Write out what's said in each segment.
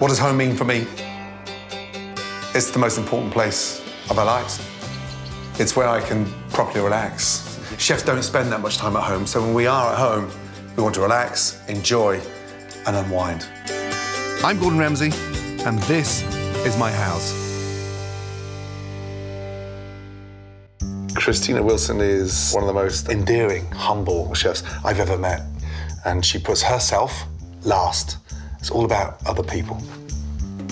What does home mean for me? It's the most important place of our lives. It's where I can properly relax. Chefs don't spend that much time at home, so when we are at home, we want to relax, enjoy, and unwind. I'm Gordon Ramsay, and this is my Houzz. Christina Wilson is one of the most endearing, humble chefs I've ever met. And she puts herself last. It's all about other people.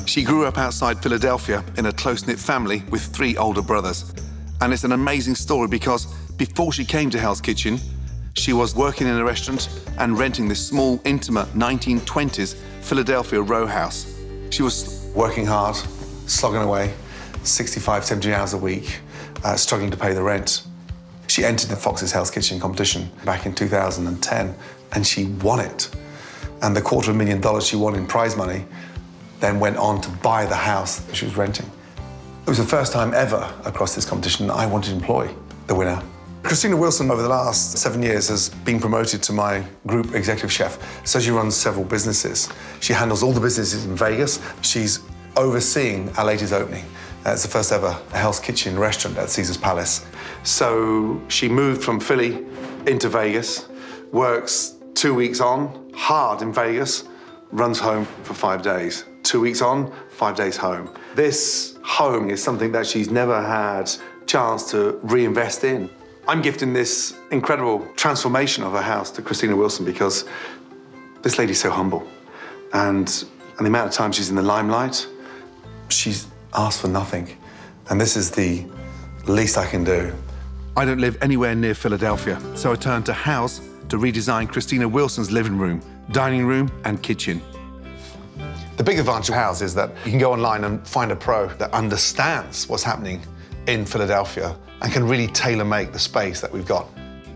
She grew up outside Philadelphia in a close knit family with three older brothers. And it's an amazing story because before she came to Hell's Kitchen, she was working in a restaurant and renting this small, intimate 1920s Philadelphia row house. She was working hard, slogging away, 65, 70 hours a week, uh, struggling to pay the rent. She entered the Fox's Hell's Kitchen competition back in 2010 and she won it. And the quarter of a million dollars she won in prize money then went on to buy the house she was renting. It was the first time ever across this competition that I wanted to employ the winner. Christina Wilson, over the last seven years, has been promoted to my group executive chef. So she runs several businesses. She handles all the businesses in Vegas. She's overseeing our latest opening. It's the first ever Hell's Kitchen restaurant at Caesar's Palace. So she moved from Philly into Vegas, works two weeks on, hard in Vegas, runs home for five days. Two weeks on, five days home. This home is something that she's never had chance to reinvest in. I'm gifting this incredible transformation of her house to Christina Wilson because this lady's so humble. And, and the amount of time she's in the limelight, she's asked for nothing. And this is the least I can do. I don't live anywhere near Philadelphia, so I turned to Houzz to redesign Christina Wilson's living room, dining room, and kitchen. The big advantage of Houzz is that you can go online and find a pro that understands what's happening in Philadelphia and can really tailor make the space that we've got.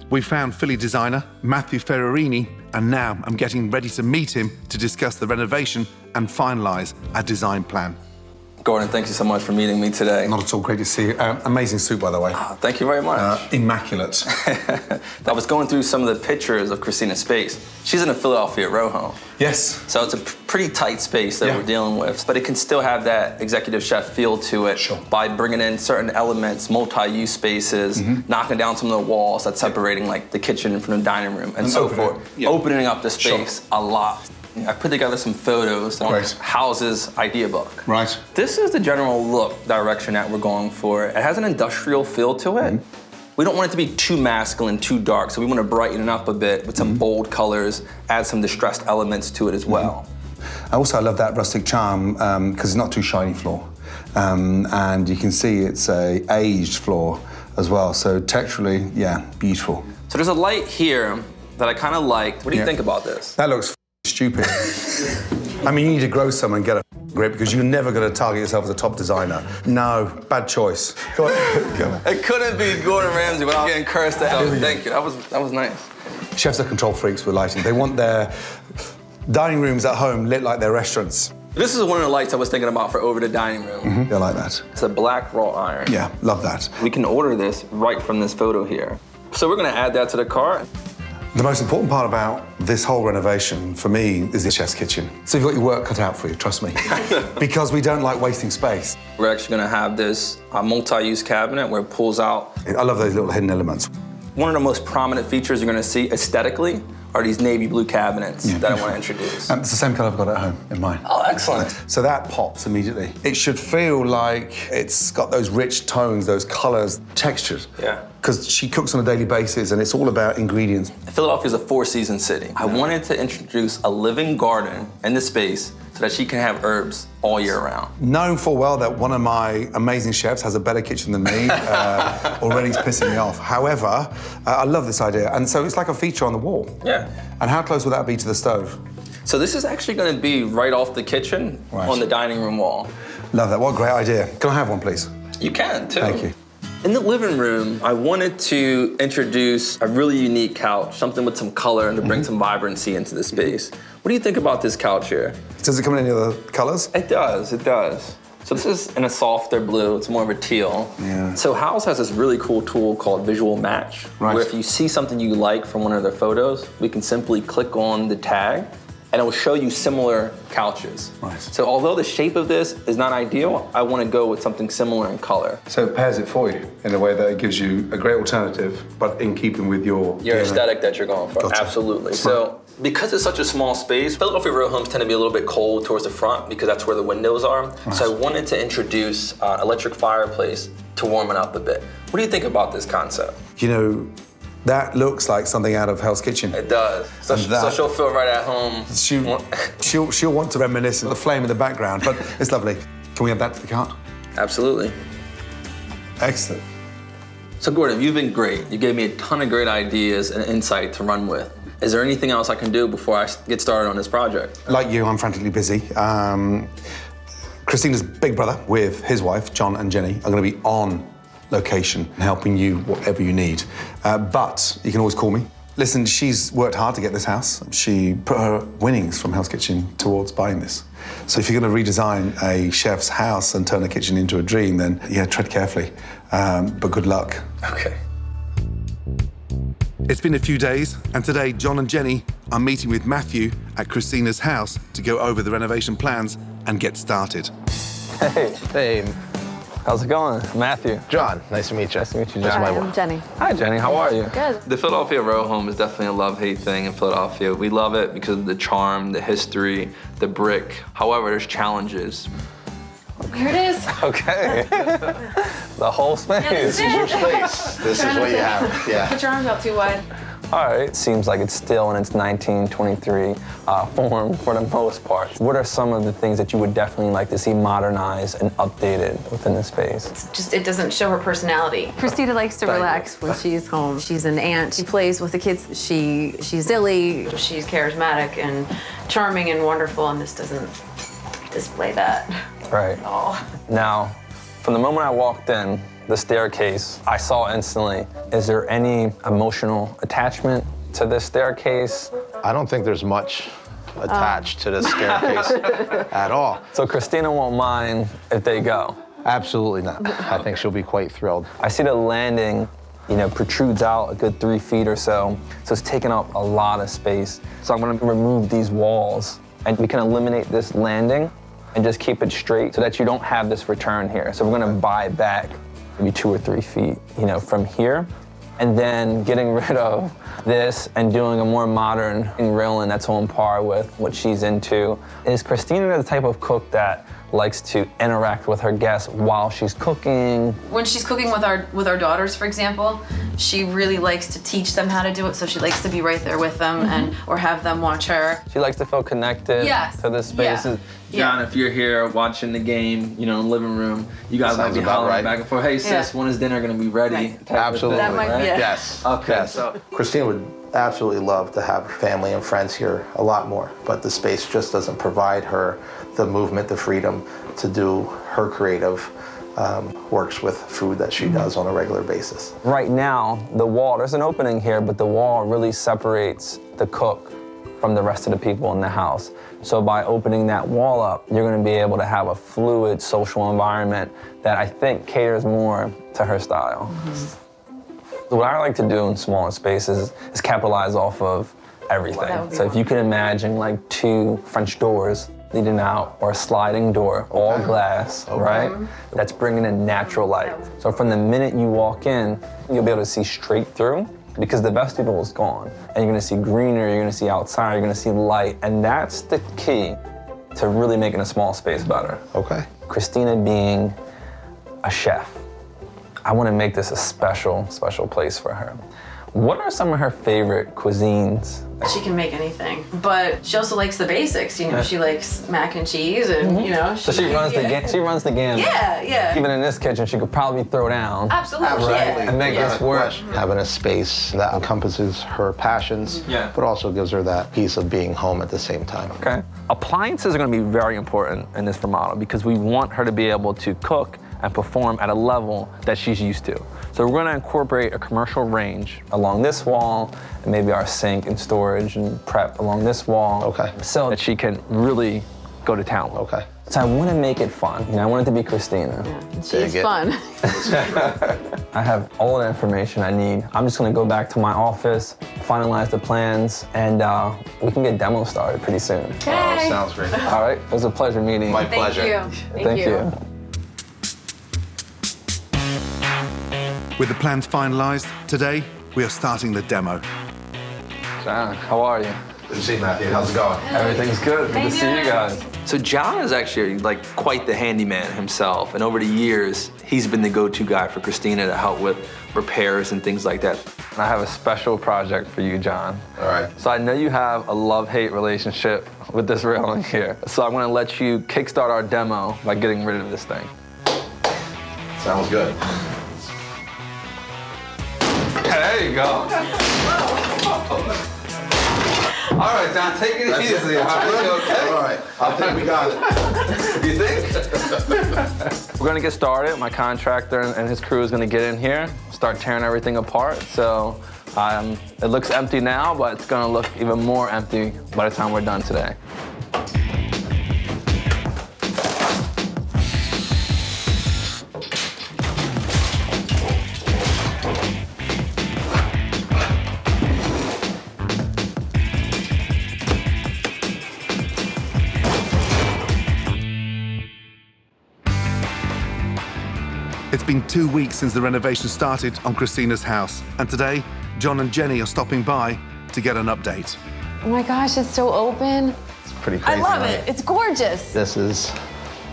We found Philly designer Matthew Ferrarini, and now I'm getting ready to meet him to discuss the renovation and finalise our design plan. Gordon, thank you so much for meeting me today. Not at all. Great to see you. Um, amazing suit, by the way. Oh, thank you very much. Uh, immaculate. I was going through some of the pictures of Christina's space. She's in a Philadelphia row home. Yes. So it's a pretty tight space that Yeah. we're dealing with, but it can still have that executive chef feel to it Sure. by bringing in certain elements, multi-use spaces, Mm-hmm. knocking down some of the walls that's separating like the kitchen from the dining room, and, And so opening forth. yeah. Opening up the Sure. space a lot. I put together some photos on Great. Houzz's idea book. Right. This is the general look direction that we're going for. It has an industrial feel to it. Mm-hmm. We don't want it to be too masculine, too dark, so we want to brighten it up a bit with some mm-hmm. bold colors, add some distressed elements to it as well. Mm-hmm. I also, I love that rustic charm um, because it's not too shiny floor. Um, and you can see it's a aged floor as well. So texturally, yeah, beautiful. So there's a light here that I kind of liked. What do you Yeah. think about this? That looks stupid. I mean, you need to grow some and get a grip because you're never going to target yourself as a top designer. No, bad choice. Go on. Go on. It couldn't be Gordon Ramsay without getting cursed out. Here we go. Thank you. That was that was nice. Chefs are control freaks with lighting. They want their dining rooms at home lit like their restaurants. This is one of the lights I was thinking about for over the dining room. Mm-hmm. They like that. It's a black wrought iron. Yeah, love that. We can order this right from this photo here. So we're gonna add that to the cart. The most important part about this whole renovation for me is the chef's kitchen. So you've got your work cut out for you, trust me. because we don't like wasting space. We're actually gonna have this uh, multi-use cabinet where it pulls out. I love those little hidden elements. One of the most prominent features you're gonna see aesthetically are these navy blue cabinets that I wanna introduce. Um, it's the same colour I've got at home in mine. oh, excellent. So that pops immediately. It should feel like it's got those rich tones, those colours, textures. Yeah. Because she cooks on a daily basis and it's all about ingredients. Philadelphia is a four-season city. I wanted to introduce a living garden in the space so that she can have herbs all year round. Known full well that one of my amazing chefs has a better kitchen than me. Uh, already it's pissing me off. However, uh, I love this idea. And so it's like a feature on the wall. Yeah. And how close would that be to the stove? So this is actually gonna be right off the kitchen Right. on the dining room wall. Love that. What a great idea. Can I have one, please? You can too. Thank you. In the living room, I wanted to introduce a really unique couch, something with some color and to Mm-hmm. bring some vibrancy into the space. What do you think about this couch here? Does it come in any other colours? It does, it does. So this is in a softer blue, it's more of a teal. Yeah. So Houzz has this really cool tool called Visual Match, Right. where if you see something you like from one of their photos, we can simply click on the tag and it will show you similar couches. Nice. So although the shape of this is not ideal, I want to go with something similar in color. So it pairs it for you in a way that it gives you a great alternative, but in keeping with your Your DNA. aesthetic that you're going for. Gotcha. Absolutely. So because it's such a small space, Philadelphia row homes tend to be a little bit cold towards the front because that's where the windows are. So I wanted to introduce uh, electric fireplace to warm it up a bit. What do you think about this concept? You know, that looks like something out of Hell's Kitchen. It does. So, And so she'll feel right at home. She, she'll, she'll want to reminisce of the flame in the background, but it's lovely. Can we add that to the cart? Absolutely. Excellent. So Gordon, you've been great. You gave me a ton of great ideas and insight to run with. Is there anything else I can do before I get started on this project? Like you, I'm frantically busy. Um, Christina's big brother with his wife, John and Jenny, are going to be on location helping you whatever you need. Uh, but you can always call me. Listen, she's worked hard to get this house. She put her winnings from Hell's Kitchen towards buying this. So if you're going to redesign a chef's house and turn a kitchen into a dream, then yeah, tread carefully. Um, but good luck. Okay. It's been a few days, and today John and Jenny are meeting with Matthew at Christina's house to go over the renovation plans and get started. Hey, Hey, how's it going? Matthew. John, nice to meet you. Nice to meet you, John. Hi, I'm. Jenny. Hi, Jenny. How are you? Good. The Philadelphia Row Home is definitely a love-hate thing in Philadelphia. We love it because of the charm, the history, the brick. However, there's challenges. Here it is. Okay. the whole space. this is your Space. This is what you have. Yeah. Put your arms out too wide. All right. Seems like it's still in its 1923 uh, form for the most part. What are some of the things that you would definitely like to see modernized and updated within the space? Just it doesn't show her personality. Christina likes to relax when she's home. She's an aunt. She plays with the kids. She she's silly. She's charismatic and charming and wonderful. And this doesn't display that Right. at all. Now, from the moment I walked in, the staircase, I saw instantly, is there any emotional attachment to this staircase? I don't think there's much attached to this oh. staircase at all. So Christina won't mind if they go. Absolutely not. I think she'll be quite thrilled. I see the landing, you know, protrudes out a good three feet or so. So it's taking up a lot of space. So I'm gonna remove these walls and we can eliminate this landing and just keep it straight so that you don't have this return here. So we're gonna buy back maybe two or three feet, you know, from here. And then getting rid of this and doing a more modern railing that's on par with what she's into. Is Christina the type of cook that likes to interact with her guests while she's cooking, When she's cooking with our with our daughters, for example, she really likes to teach them how to do it. So she likes to be right there with them and mm-hmm. or have them watch her. She likes to feel connected Yes. to the spaces. Yeah. John, if you're here watching the game, you know, in the living room, you guys might be hollering right. back and forth, hey sis, Yeah. when is dinner gonna be ready? Right. Absolutely. thing, That might right? it. Yes. Okay, Yes. so Christina would absolutely love to have family and friends here a lot more, but the space just doesn't provide her the movement, the freedom to do her creative um, works with food that she does on a regular basis. right now, the wall, there's an opening here, but the wall really separates the cook from the rest of the people in the house. So by opening that wall up, you're gonna be able to have a fluid social environment that I think caters more to her style. What I like to do in smaller spaces is capitalize off of everything. So if you can imagine like two French doors leading out or a sliding door, all glass, right? That's bringing in natural light. So from the minute you walk in, you'll be able to see straight through because the vestibule is gone. And you're gonna see greener, you're gonna see outside, you're gonna see light. And that's the key to really making a small space better. Okay. Christina being a chef, I want to make this a special, special place for her. What are some of her favorite cuisines? She can make anything, but she also likes the basics. You know, she likes mac and cheese, and mm-hmm. you know, So she runs the yeah. ga- she runs the gamut. Yeah, yeah. Even in this kitchen, she could probably throw down. Absolutely. Yeah. And make yeah. this work. Having a space that encompasses her passions, Yeah. but also gives her that piece of being home at the same time. Okay. Appliances are going to be very important in this remodel because we want her to be able to cook and perform at a level that she's used to. So we're going to incorporate a commercial range along this wall, and maybe our sink and storage and prep along this wall. Okay. So that she can really go to town. with. Okay. So I want to make it fun. You know, I want it to be Christina. Yeah, she's it. fun. I have all the information I need. I'm just gonna go back to my office, finalize the plans, and uh, we can get demo started pretty soon. Oh, sounds great. All right, it was a pleasure meeting My you. Thank pleasure. you. Thank, Thank you. you. With the plans finalised, today we are starting the demo. John, how are you? Good to see you, Matthew. How's it going? Everything's good. Good to see you guys. So John is actually like quite the handyman himself, and over the years, he's been the go-to guy for Christina to help with repairs and things like that. And I have a special project for you, John. All right. So I know you have a love-hate relationship with this railing here. So I'm gonna let you kickstart our demo by getting rid of this thing. Sounds good. There you go. All right, John, take it easy. All right, you okay? All right. I think we got it. You think? We're gonna get started. My contractor and and his crew is gonna get in here, start tearing everything apart. So um, it looks empty now, but it's gonna look even more empty by the time we're done today. It's been two weeks since the renovation started on Christina's house, and today, John and Jenny are stopping by to get an update. Oh my gosh, it's so open. It's pretty crazy. I love right? it. It's gorgeous. This is,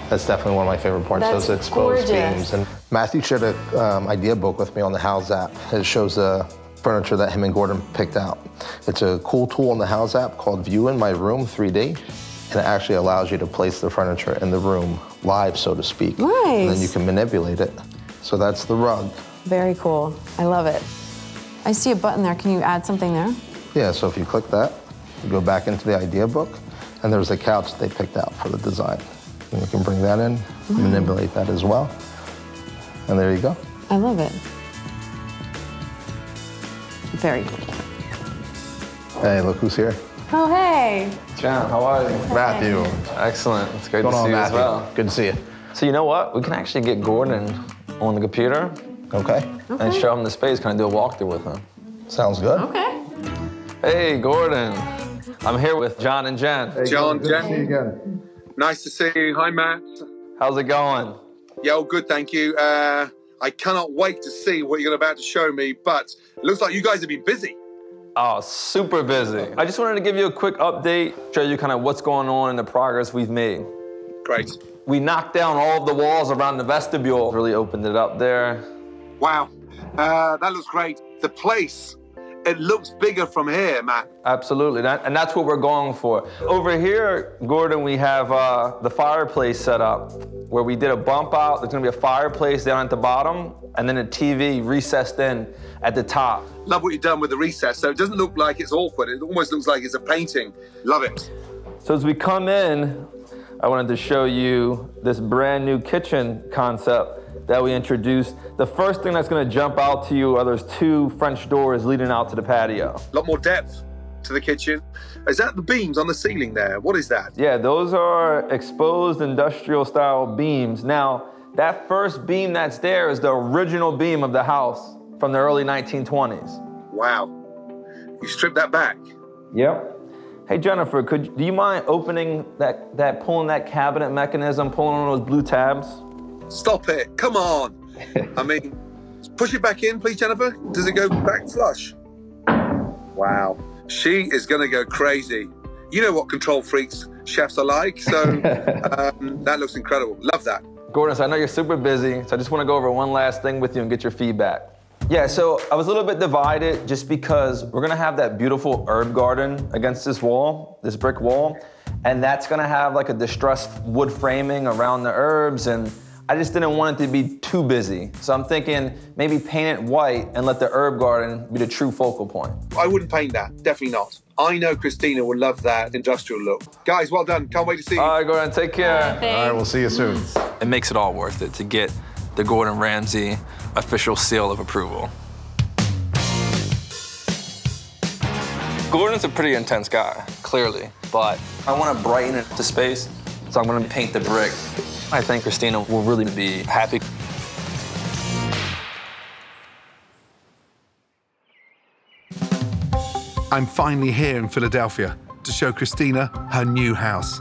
that's definitely one of my favorite parts, That's those exposed gorgeous. beams. And Matthew shared an um, idea book with me on the Houzz app. It shows the furniture that him and Gordon picked out. It's a cool tool on the Houzz app called View in My Room 3D. And it actually allows you to place the furniture in the room live, so to speak. And then you can manipulate it. So that's the rug. Very cool. I love it. I see a button there. Can you add something there? Yeah, so if you click that, you go back into the idea book, and there's a couch they picked out for the design. And you can bring that in, manipulate that as well. And there you go. I love it. Very cool. Hey, look who's here. Oh, hey. John, how are you? Matthew. Excellent. It's great What's to see on, you as well. Good to see you. So you know what? We can actually get Gordon on the computer Okay. and show him the space, kind of do a walkthrough with him. Sounds good. Okay. Hey, Gordon. I'm here with John and Jen. John, Good to see you again. nice to see you. Hi, Matt. How's it going? Yeah, all good, thank you. Uh, I cannot wait to see what you're about to show me, but it looks like you guys have been busy. Oh, super busy. I just wanted to give you a quick update, show you kind of what's going on and the progress we've made. Great. We knocked down all of the walls around the vestibule, really opened it up there. Wow. Uh, that looks great. The place, it looks bigger from here, Matt. Absolutely, that, and that's what we're going for. Over here, Gordon, we have uh, the fireplace set up where we did a bump out. There's gonna be a fireplace down at the bottom and then a TV recessed in at the top. Love what you've done with the recess. So it doesn't look like it's awkward. It almost looks like it's a painting. Love it. So as we come in, I wanted to show you this brand new kitchen concept that we introduced. The first thing that's gonna jump out to you are those two French doors leading out to the patio. A lot more depth to the kitchen. Is that the beams on the ceiling there? What is that? Yeah, those are exposed industrial style beams. Now, that first beam that's there is the original beam of the house from the early 1920s. Wow. You stripped that back. Yep. Hey Jennifer, could do you mind opening that that pulling that cabinet mechanism, pulling on those blue tabs? Stop it. Come on. I mean, push it back in, please, Jennifer. Does it go back flush? Wow. She is going to go crazy. You know what control freaks chefs are like, so um, that looks incredible. Love that. Gordon, so I know you're super busy, so I just want to go over one last thing with you and get your feedback. Yeah, so I was a little bit divided just because we're gonna have that beautiful herb garden against this wall, this brick wall, and that's gonna have like a distressed wood framing around the herbs, and I just didn't want it to be too busy. So I'm thinking maybe paint it white and let the herb garden be the true focal point. I wouldn't paint that. Definitely not. I know Christina will love that industrial look. Guys, well done. Can't wait to see you. All right, Gordon, take care. All right, we'll see you soon. It makes it all worth it to get the Gordon Ramsay official seal of approval. Gordon's a pretty intense guy, clearly, but I want to brighten it to space. So I'm gonna paint the brick. I think Christina will really be happy. I'm finally here in Philadelphia to show Christina her new house.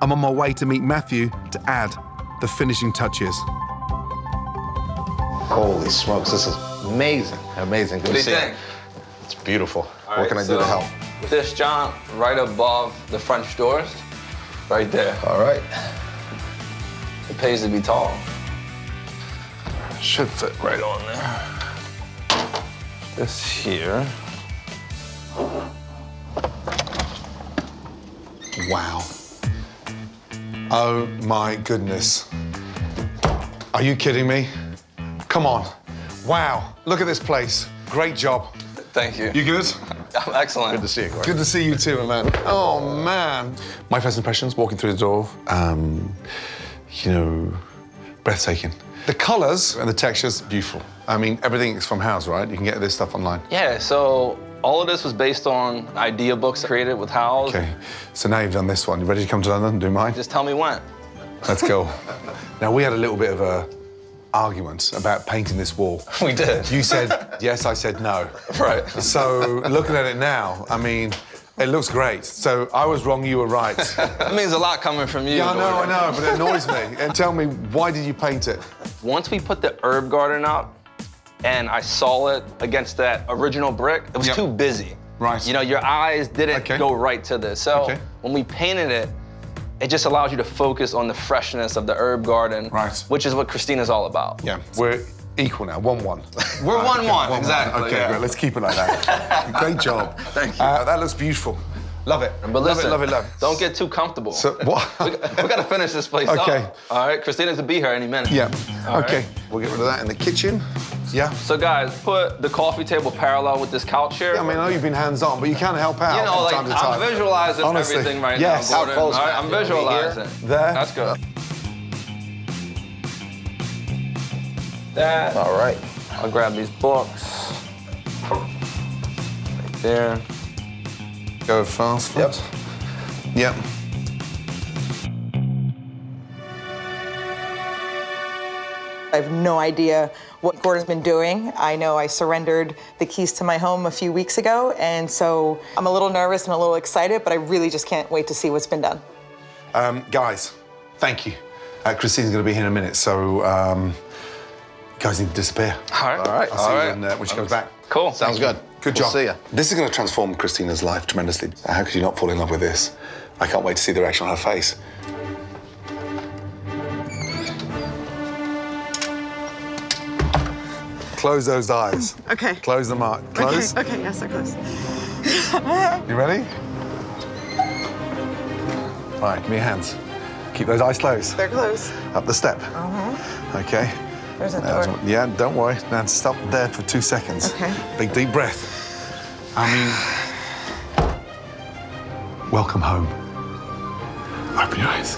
I'm on my way to meet Matthew to add the finishing touches. Holy smokes, this is amazing. Amazing. Good What do to you see think? It's beautiful. All what can I right, do to so help? This, John, right above the French doors, right there. All right. It pays to be tall. Should fit right on there. This here. Wow. Oh my goodness. Are you kidding me? Come on. Wow. Look at this place. Great job. Thank you. You good? I'm excellent. Good to see you, Gordon. Good to see you too, my man. Oh man. My first impressions walking through the door, um, you know, breathtaking. The colours and the textures, beautiful. I mean, everything is from Houzz, right? You can get this stuff online. Yeah, so all of this was based on idea books created with Houzz. Okay, so now you've done this one. You ready to come to London and do mine? Just tell me when. Let's go. now, we had a little bit of a argument about painting this wall. We did. You said yes, I said no. Right. So, looking at it now, I mean, it looks great. So, I was wrong, you were right. That means a lot coming from you. Yeah, I know, I know, but it annoys me. And tell me, why did you paint it? Once we put the herb garden up and I saw it against that original brick, it was Yep. too busy. Right. You know, your eyes didn't Okay. go right to this. So Okay. when we painted it, it just allows you to focus on the freshness of the herb garden, Right. which is what Christina's all about. Yeah, we're equal now, 1 1. We're 1-1, exactly, Okay, yeah. great, let's keep it like that. great job. Thank you. Uh, that looks beautiful. Love it. But listen, love it, love it, love it. don't get too comfortable. So, what? we, we gotta finish this place Okay. up. All right, Christina's gonna be here any minute. Yeah, All okay. right. We'll get rid of that in the kitchen. Yeah. So guys, put the coffee table parallel with this couch here. I mean, I know you've been hands-on, but you can help out You know, like I'm visualizing Honestly. everything right yes. now, All right, I'm here? visualizing. There. That's good. That. All right. I'll grab these books. Right there. Go fast. Yep. Yep. I have no idea what Gordon's been doing. I know I surrendered the keys to my home a few weeks ago, and so I'm a little nervous and a little excited, but I really just can't wait to see what's been done. Um, guys, thank you. Uh, Christine's going to be here in a minute, so um, you guys need to disappear. All right. All right. I'll see you when, uh, when she comes back. Cool. Sounds good. Good We'll job. see ya. This is going to transform Christina's life tremendously. How could you not fall in love with this? I can't wait to see the reaction on her face. Close those eyes. Okay. Close them up. Close. Okay, okay, yes, they're close. You ready? All right, give me your hands. Keep those eyes closed. They're closed. Up the step. Uh-huh. Okay. There's a door. yeah, don't worry. Now stop there for two seconds. Okay. Big deep breath. I mean, welcome home. Open your eyes.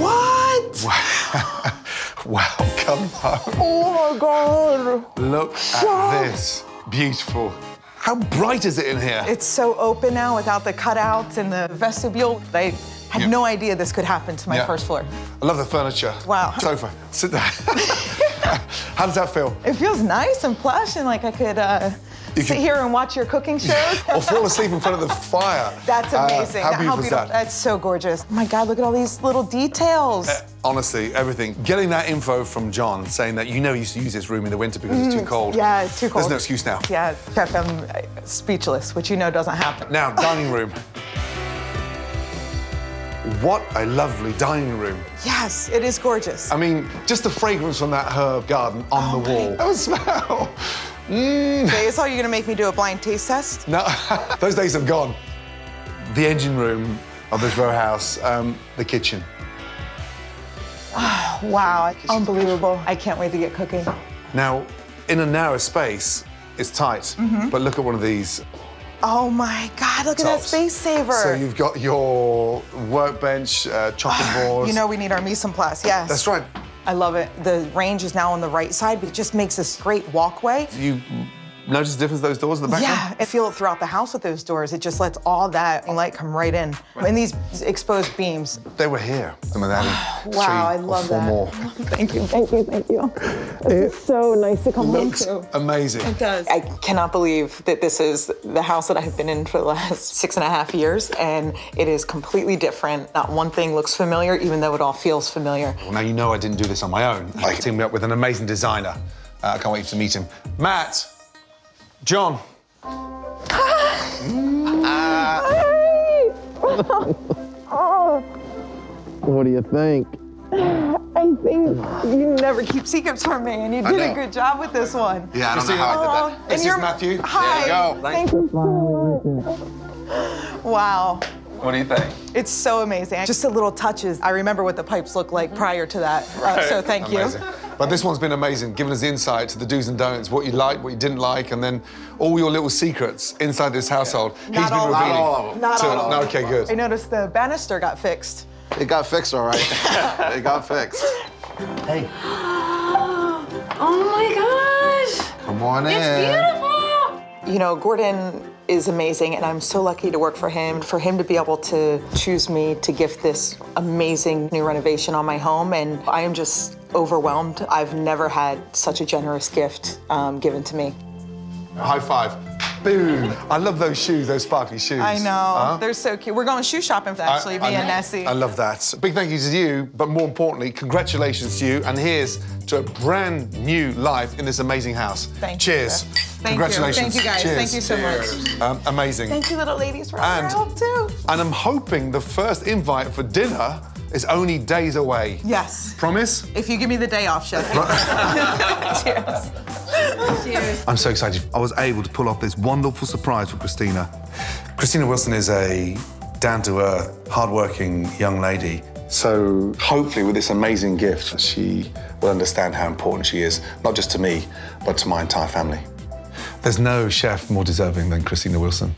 What? Welcome home. Oh my God. Look at this. Beautiful. How bright is it in here? It's so open now without the cutouts and the vestibule. I had Yeah. no idea this could happen to my Yeah. first floor. I love the furniture. Wow. Sofa. Sit down. How does that feel? It feels nice and plush, and like I could uh, sit could- here and watch your cooking shows. or fall asleep in front of the fire. That's Uh, amazing. how beautiful is that? That's so gorgeous. Oh my God, look at all these little details. Honestly, everything. Getting that info from John saying that you know never used to use this room in the winter because it's too cold. Mm, yeah, it's too cold. There's no excuse now. Yeah, Chef, I'm uh, speechless, which you know doesn't happen. Now, dining room. What a lovely dining room. Yes, it is gorgeous. I mean, just the fragrance from that herb garden on Oh the wall. That would smell. Mm. Okay, so you're gonna make me do a blind taste test? No, those days have gone. The engine room of this row house, um, the kitchen. Oh, Wow, unbelievable. I can't wait to get cooking. Now, in a narrow space, it's tight, Mm-hmm. but look at one of these Oh my God, look at that space saver. So you've got your workbench, uh, chopping boards. You know we need our mise en place, yes. That's right. I love it. The range is now on the right side, but it just makes this great walkway. You notice the difference those doors in the background? Yeah, I feel it throughout the house with those doors. It just lets all that light come right in. And these exposed beams. They were here. I mean, they added Wow, I or love four that. more. Thank you, thank you, thank you. It's so nice to come home Looks to. amazing. It does. I cannot believe that this is the house that I've been in for the last six and a half years, and it is completely different. Not one thing looks familiar, even though it all feels familiar. Well, now you know I didn't do this on my own. I teamed up with an amazing designer. Uh, I can't wait to meet him. Matt, John. What do you think? I think you never keep secrets from me, and you I did know. a good job with this one. Yeah, I don't know how I did that. and This is you're- Matthew. Hi. There you go. Thank you so. Wow. What do you think? It's so amazing. Just the little touches. I remember what the pipes looked like prior to that. Uh, so thank Amazing. you. But this one's been amazing, giving us the insight to the do's and don'ts, what you like, what you didn't like, and then all your little secrets inside this household. He's Not been all revealing. them. Not all of them. Not to- all of no, them. okay, good. I noticed the banister got fixed. It got fixed, all right. it got fixed. Hey, Oh my gosh! come on in. It's beautiful! You know, Gordon is amazing, and I'm so lucky to work for him. For him to be able to choose me to gift this amazing new renovation on my home, and I am just overwhelmed. I've never had such a generous gift um, given to me. High five. Boom. I love those shoes, those sparkly shoes. I know. Huh? They're so cute. We're going shoe shopping, I- actually, I- me and Nessie. I love that. Big thank you to you, but more importantly, congratulations to you, and here's to a brand new life in this amazing house. Thank you, Cheers. sir. Thank you. Congratulations. Thank you, guys. Cheers. Thank you so much. Um, amazing. Thank you, little ladies, for all your help, too. And I'm hoping the first invite for dinner is only days away. Yes. Promise? If you give me the day off, chef. Cheers. Cheers. I'm so excited. I was able to pull off this wonderful surprise for Christina. Christina Wilson is a down to earth, hard-working young lady. So hopefully, with this amazing gift, she will understand how important she is, not just to me, but to my entire family. There's no chef more deserving than Christina Wilson.